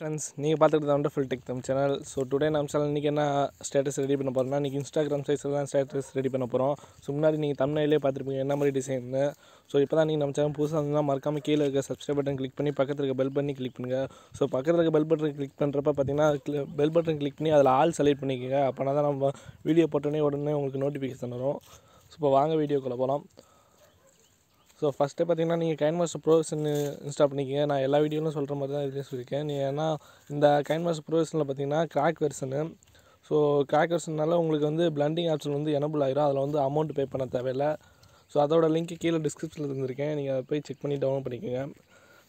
Friends நீங்கள் பார்த்துக்கிட்டு தான் ஃபுல் டெக் தம் சேனல் ஸோ டுடே நம்ம சேனல் இன்றைக்கி என்ன ஸ்டேட்டஸ் ரெடி பண்ண போகிறோம்னா இன்றைக்கி இன்ஸ்டாகிராம் சைஸில் தான் ஸ்டேட்டஸ் ரெடி பண்ண போகிறோம் ஸோ முன்னாடி நீங்கள் தமிழ்நிலே பார்த்துருப்பீங்க என்ன மாதிரி டிசைன்னு ஸோ இப்போ தான் நீங்கள் நம்ம சேனல் புதுசாக இருந்தால் மறக்காமல் கீழே இருக்க சப்ஸ்கிரைப் பட்டன் கிளிக் பண்ணி பக்கத்தில் இருக்க பெல் பண்ணி கிளிக் பண்ணுங்கள் ஸோ பக்கத்தில் இருக்க பெல் பட்டன் கிளிக் பண்ணுறப்ப பார்த்தீங்கன்னா பெல் பட்டன் கிளிக் பண்ணி அதில் ஆல் செலக்ட் பண்ணிக்கோங்க. அப்போனா தான் நம்ம வீடியோ போட்டோன்னே உடனே உங்களுக்கு நோட்டிஃபிகேஷன் வரும். ஸோ இப்போ வாங்க வீடியோக்குள்ளே போகலாம் ஸோ ஃபஸ்ட்டே பார்த்தீங்கன்னா நீங்கள் கைன் மாஸ்டர் இன்ஸ்டால் பண்ணிக்கங்க. நான் எல்லா வீடியோலும் சொல்கிற மாதிரி தான் இதுலேயும் சொல்லியிருக்கேன். நீ ஏன்னா இந்த கைன் மாஸ்டர் பார்த்தீங்கன்னா கிராக் வெர்ஷனு ஸோ கிராக் வெர்ஷன்னால உங்களுக்கு வந்து பிளண்டிங் ஆப்ஷன் வந்து எனபிள் ஆகிரும் அதில் வந்து அமௌண்ட் பே பண்ண தேவையில்லை. ஸோ அதோட லிங்க் கீழே டிஸ்கிரிப்ஷனில் இருந்திருக்கேன். நீங்கள் அதை போய் செக் பண்ணி டவுன்லோட் பண்ணிக்கோங்க.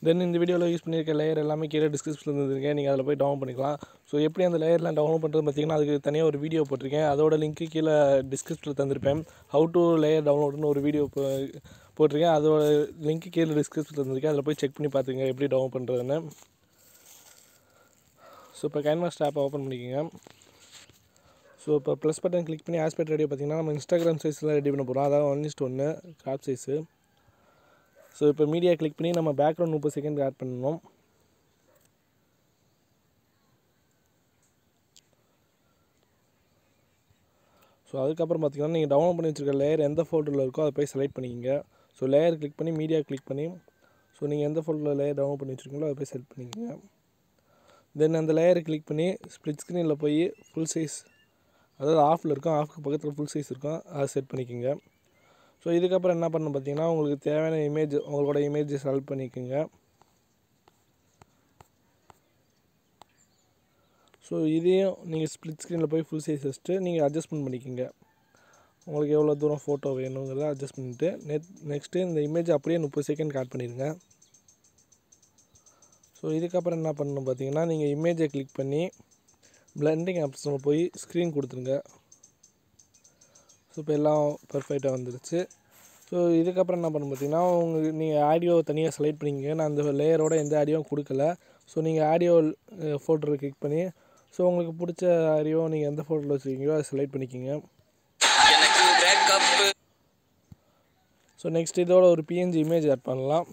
தென் இந்த வீடியோவில் யூஸ் பண்ணியிருக்க லேயர் எல்லாமே கீழே டிஸ்கிரிப்ஷனில் இருந்திருக்கேன். நீங்கள் அதில் போய் டவுன்லோட் பண்ணிக்கலாம். ஸோ எப்படி அந்த லேயர்லாம் டவுன்லோட் பண்ணுறது பார்த்தீங்கன்னா அதுக்கு தனியாக ஒரு வீடியோ போட்டிருக்கேன். அதோட லிங்க்கு கீழே டிஸ்கிரிப்ஷனில் தந்திருப்பேன். ஹவு டு லேயர் டவுன்லோடுன்னு ஒரு வீடியோ போட்டிருக்கேன். அதோட லிங்க்கு கீழே டிஸ்கிரிப்ஷனில் இருந்திருக்கேன் அதில் போய் செக் பண்ணி பார்த்துங்க எப்படி டவுன் பண்ணுறதுன்னு ஸோ இப்போ கைன்மாஸ்டர் ஆப்பை ஓப்பன் பண்ணிக்கோங்க. ஸோ இப்போ ப்ளஸ் பட்டன் கிளிக் பண்ணி ஆஸ்பெக்ட் ரெடியாக பார்த்தீங்கன்னா நம்ம இன்ஸ்டாகிராம் சைஸில் ரெடி பண்ண போகிறோம் அதாவது ஒன் இஸ்ட் ஒன்று கிராப் சைஸு ஸோ இப்போ மீடியா கிளிக் பண்ணி நம்ம பேக்ரவுண்ட் முப்பது செகண்ட் ஆட் பண்ணணும். ஸோ அதுக்கப்புறம் பார்த்தீங்கன்னா நீங்கள் டவுன்லோட் பண்ணி வச்சுருக்க லேயர் எந்த ஃபோல்டரில் இருக்கோ அதை போய் செலக்ட் பண்ணிக்கோங்க. ஸோ லேயர் கிளிக் பண்ணி மீடியா கிளிக் பண்ணி ஸோ நீங்கள் எந்த ஃபோல்டரில் லேயர் டவுன்லோட் பண்ணி வச்சுருக்கீங்களோ அதை போய் செலக்ட் பண்ணிக்கோங்க. தென் அந்த லேயரை கிளிக் பண்ணி ஸ்ப்ளிட் ஸ்க்ரீனில் போய் ஃபுல் சைஸ் அதாவது ஆஃபில் இருக்கும் ஆஃப்க்கு பக்கத்தில் ஃபுல் சைஸ் இருக்கும் அதை செட் பண்ணிக்கோங்க. ஸோ இதுக்கப்புறம் என்ன பண்ணணும் பார்த்தீங்கன்னா உங்களுக்கு தேவையான இமேஜ் உங்களோட இமேஜ் செலக்ட் பண்ணிக்கோங்க. ஸோ இதையும் நீங்கள் ஸ்ப்ளிட் ஸ்க்ரீனில் போய் ஃபுல் சைஸ் வச்சுட்டு நீங்கள் அட்ஜஸ்ட்மெண்ட் பண்ணிக்கோங்க. உங்களுக்கு எவ்வளோ தூரம் ஃபோட்டோ வேணுங்கிறத அட்ஜஸ்ட் பண்ணிவிட்டு நெட் நெக்ஸ்ட்டு இந்த இமேஜ் அப்படியே முப்பது செகண்ட் காட் பண்ணிடுங்க. ஸோ இதுக்கப்புறம் என்ன பண்ணணும் பார்த்தீங்கன்னா நீங்கள் இமேஜை கிளிக் பண்ணி பிளண்டிங் ஆப்ஷனில் போய் ஸ்க்ரீன் கொடுத்துருங்க. ஸோ இப்போ எல்லாம் பர்ஃபெக்டாக வந்துடுச்சு ஸோ இதுக்கப்புறம் என்ன பண்ணணும் பார்த்தீங்கன்னா உங்களுக்கு நீங்கள் ஆடியோ தனியாக செலக்ட் பண்ணிக்கங்க. நான் அந்த லேயரோட எந்த ஆடியோவும் கொடுக்கல. ஸோ நீங்கள் ஆடியோ ஃபோட்டோவில் கிளிக் பண்ணி ஸோ உங்களுக்கு பிடிச்ச ஆடியோ நீங்கள் எந்த ஃபோட்டோவில் வச்சுருக்கீங்களோ அதை செலக்ட் பண்ணிக்கோங்க. ஸோ நெக்ஸ்ட் இதோட ஒரு பிஎன்ஜி இமேஜ் ஆட் பண்ணலாம்.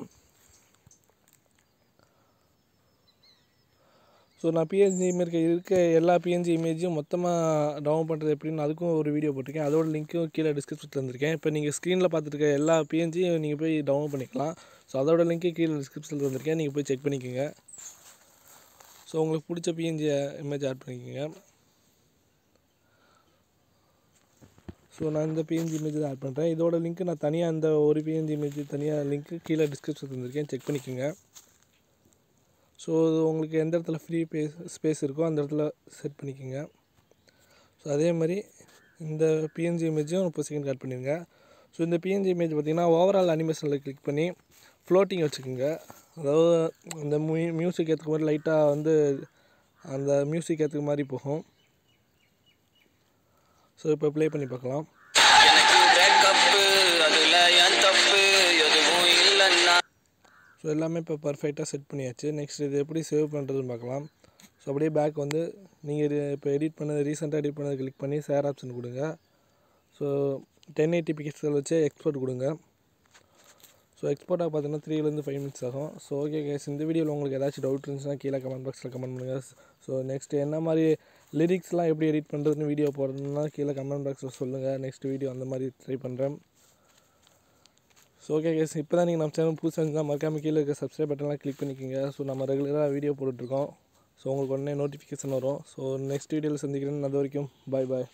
ஸோ நான் பிஎன்ஜி இருக்க இருக்க எல்லா பிஎன்ஜி இமேஜையும் மொத்தமாக டவுன் பண்ணுறது எப்படின்னு அதுக்கும் ஒரு வீடியோ போட்டிருக்கேன். அதோட லிங்க்கும் கீழே டிஸ்கிரிப்ஷனில் இருந்திருக்கேன். இப்போ நீங்கள் ஸ்க்ரீனில் பார்த்துருக்க எல்லா பிஎன்ஜியும் நீங்கள் போய் டவுன் பண்ணிக்கலாம். ஸோ அதோட லிங்க்கு கீழே டிஸ்கிரிப்ஷனில் வந்திருக்கேன் நீங்கள் போய் செக் பண்ணிக்கோங்க. ஸோ உங்களுக்கு பிடிச்ச பிஎன்ஜி இமேஜ் ஆட் பண்ணிக்கோங்க. ஸோ நான் இந்த பிஎன்ஜி இமேஜ் தான் ஆட் பண்ணுறேன் இதோட லிங்க்கு நான் தனியாக அந்த ஒரு பிஎன்ஜி இமேஜ் தனியாக லிங்க்கு கீழே டிஸ்கிரிப்ஷன் தந்திருக்கேன். செக் பண்ணிக்கோங்க. ஸோ உங்களுக்கு எந்த இடத்துல ஃப்ரீ பேஸ் ஸ்பேஸ் இருக்கோ அந்த இடத்துல செட் பண்ணிக்கோங்க. ஸோ அதே மாதிரி இந்த பிஎன்ஜி இமேஜும் முப்பது செகண்ட் கட் பண்ணிடுங்க ஸோ இந்த பிஎன்ஜி இமேஜ் பார்த்திங்கன்னா ஓவரால் அனிமேஷனில் கிளிக் பண்ணி ஃப்ளோட்டிங் வச்சுக்கோங்க. அதாவது அந்த மியூ மியூசிக் ஏற்றுக்க மாதிரி லைட்டாக வந்து அந்த மியூசிக் ஏற்றுக்க மாதிரி போகும். ஸோ இப்போ ப்ளே பண்ணி பார்க்கலாம். ஸோ எல்லாமே இப்போ பர்ஃபெக்டாக செட் பண்ணியாச்சு. நெக்ஸ்ட் இது எப்படி சேவ் பண்ணுறதுன்னு பார்க்கலாம். ஸோ அப்படியே பேக் வந்து நீங்கள் இப்போ எடிட் பண்ணது ரீசெண்டாக எடிட் பண்ணது கிளிக் பண்ணி ஷேர் ஆப்ஷன் கொடுங்க. ஸோ டென் எயிட்டி பிக்சல் வச்சு எக்ஸ்போர்ட் கொடுங்க. ஸோ எக்ஸ்போர்ட்டாக பார்த்தீங்கன்னா த்ரீலேருந்து ஃபைவ் மினிட்ஸ் ஆகும். ஸோ ஓகே கேஸ் இந்த வீடியோவில் உங்களுக்கு ஏதாச்சும் டவுட் இருந்துச்சுன்னா கீழே கமெண்ட் பாக்ஸில் கமெண்ட் பண்ணுங்கள் ஸோ நெக்ஸ்ட் என்ன மாதிரி லிரிக்ஸ்லாம் எப்படி எடிட் பண்ணுறதுன்னு வீடியோ போடணும்னா கீழே கமெண்ட் பாக்ஸில் சொல்லுங்கள் நெக்ஸ்ட் வீடியோ அந்த மாதிரி ட்ரை பண்ணுறேன் ஸோ ஓகே கேஸ் இப்போ தான் நீங்கள் நம்ம சேனல் புதுசாக இருந்தால் மறக்காமல் கீழே இருக்க சப்ஸ்கிரைப் பட்டன்லாம் கிளிக் பண்ணிக்கோங்க. ஸோ நம்ம ரெகுலராக வீடியோ போட்டுட்ருக்கோம் ஸோ உங்களுக்கு உடனே நோட்டிஃபிகேஷன் வரும். ஸோ நெக்ஸ்ட் வீடியோவில் சந்திக்கிறேன். அது வரைக்கும் பாய் பாய்